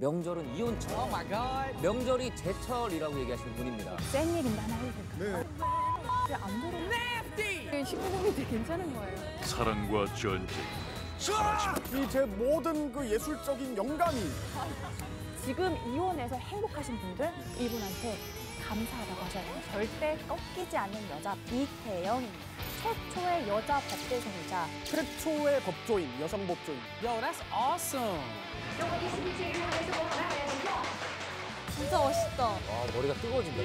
명절은 이혼철. Oh my God. 명절이 제철이라고 얘기하시는 분입니다. 센 얘기인데 하나 될까요? 네. 왜안 들어? Nasty. 식구들이 되게 괜찮은 거예요. 사랑과 전쟁 사라짐 이제 모든 그 예술적인 영감이 지금 이혼해서 행복하신 분들 이분한테 감사하다고 돼요. 절대 꺾이지 않는 여자 이태영입니다. 최초의 여자 법대생이자 최초의 법조인, 여성 법조인. Yo, that's awesome. 진짜 멋있다. 와, 머리가 뜨거워진다.